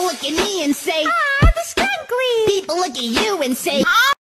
look at me and say, Ah, the skunkly. people look at you and say, Ah.